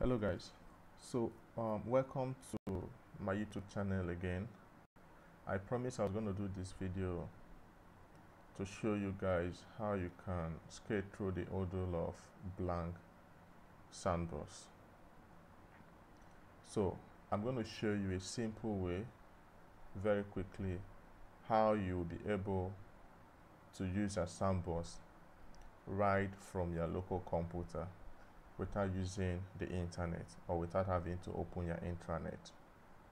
hello guys. So um, welcome to my youtube channel again. I promised i was going to do this video to show you guys how you can skate through the ordeal of blank sandbox. So i'm going to show you a simple way very quickly how you'll be able to use a sandbox right from your local computer without using the internet or without having to open your intranet.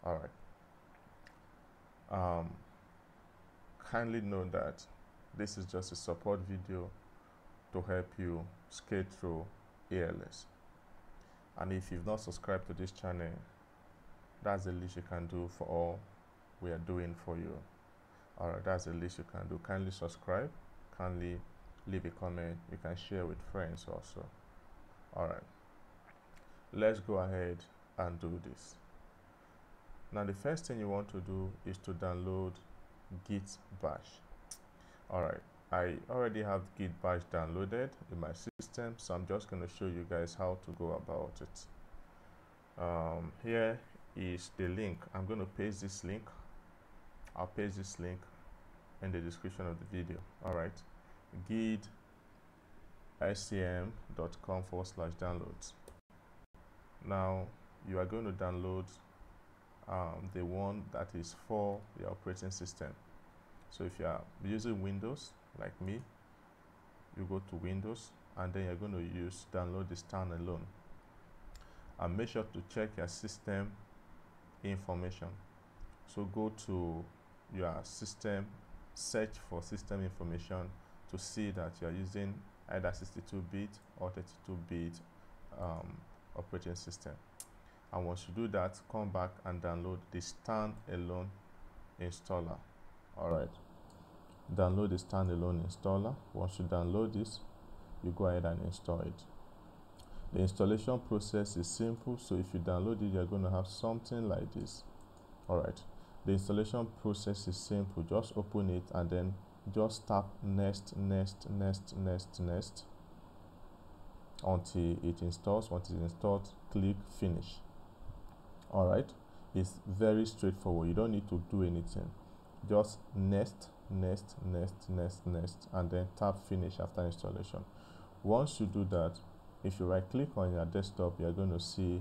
All right. Um, kindly know that this is just a support video to help you skate through ALX and if you've not subscribed to this channel that's the least you can do for all we are doing for you. All right that's the least you can do. Kindly subscribe. Kindly leave a comment. You can share with friends also all right. Let's go ahead and do this. Now the first thing you want to do is to download git bash. All right. I already have git bash downloaded in my system so i'm just going to show you guys how to go about it. Um, here is the link. I'm going to paste this link. I'll paste this link in the description of the video. All right. Git scm.com forward slash downloads. Now you are going to download um, the one that is for the operating system. So if you are using windows like me you go to windows and then you're going to use download the standalone. And make sure to check your system information. So go to your system search for system information to see that you're using either 62-bit or 32-bit um, operating system. And once you do that come back and download the standalone installer. All right download the standalone installer. Once you download this you go ahead and install it. The installation process is simple so if you download it you're going to have something like this. All right the installation process is simple. Just open it and then just tap next next next next next until it installs. Once it's installed click finish. All right? It's very straightforward. You don't need to do anything. Just next next next next next and then tap finish after installation. Once you do that if you right click on your desktop you're going to see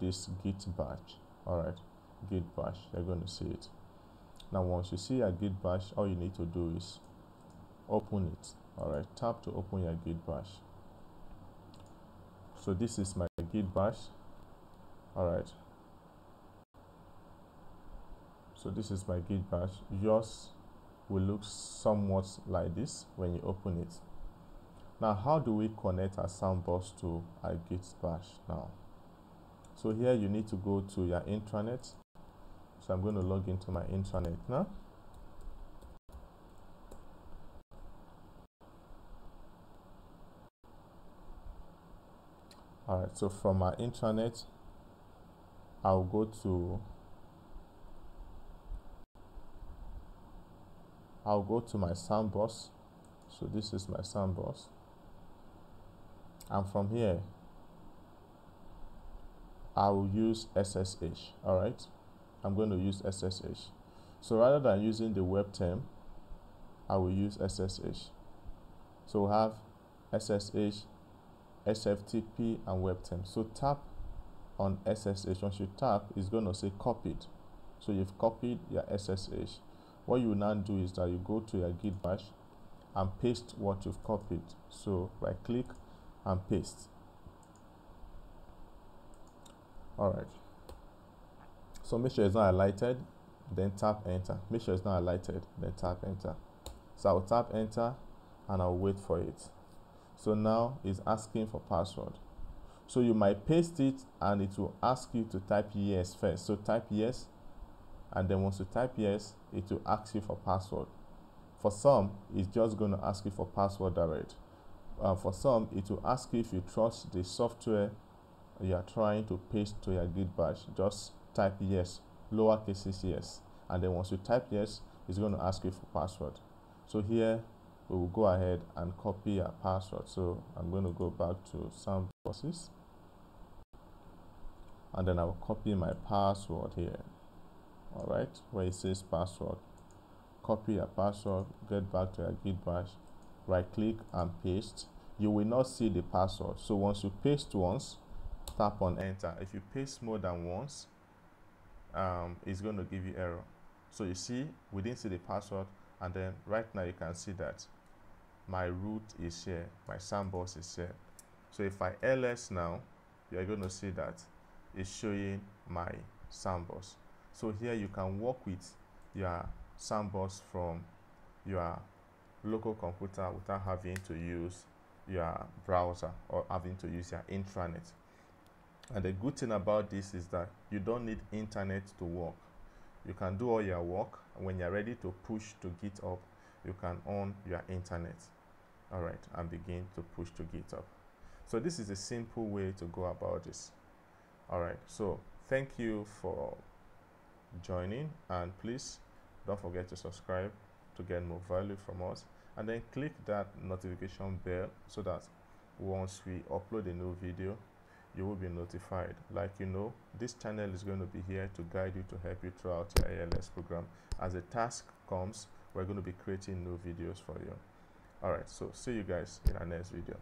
this git bash. All right? Git bash. You're going to see it now once you see your git bash all you need to do is open it all right? Tap to open your git bash so this is my git bash all right? So this is my git bash yours will look somewhat like this when you open it. Now how do we connect our sandbox to our git bash now? So here you need to go to your intranet so i'm going to log into my intranet now. All right so from my intranet, i'll go to I'll go to my sandbox so this is my sandbox and from here I will use SSH all right I'm going to use SSH so rather than using the web term I will use SSH so we have SSH SFTP and web term. So tap on SSH once you tap it's going to say copied. So you've copied your SSH what you now do is that you go to your git bash and paste what you've copied. So right click and paste. All right so make sure it's not highlighted then tap enter. Make sure it's not highlighted then tap enter. So i'll tap enter and i'll wait for it. So now it's asking for password. So you might paste it and it will ask you to type yes first. So type yes and then once you type yes it will ask you for password. For some it's just going to ask you for password direct. Uh, for some it will ask you if you trust the software you are trying to paste to your git bash. Just type yes lower cases yes. And then once you type yes it's going to ask you for password. So here we will go ahead and copy our password. So i'm going to go back to sandboxes and then I'll copy my password here. All right where it says password. Copy your password get back to your git bash right click and paste. You will not see the password. So once you paste once tap on enter. If you paste more than once um, it's going to give you error. So you see we didn't see the password and then right now you can see that my root is here my sandbox is here. So if I ls now you're going to see that it's showing my sandbox. So here you can work with your sandbox from your local computer without having to use your browser or having to use your intranet. And the good thing about this is that you don't need internet to work. You can do all your work. When you're ready to push to GitHub, you can on your internet. All right, and begin to push to GitHub. So this is a simple way to go about this. All right, so thank you for joining and please don't forget to subscribe to get more value from us and then click that notification bell so that once we upload a new video you will be notified. Like you know this channel is going to be here to guide you to help you throughout your ALX program. As a task comes we're going to be creating new videos for you. All right so see you guys in our next video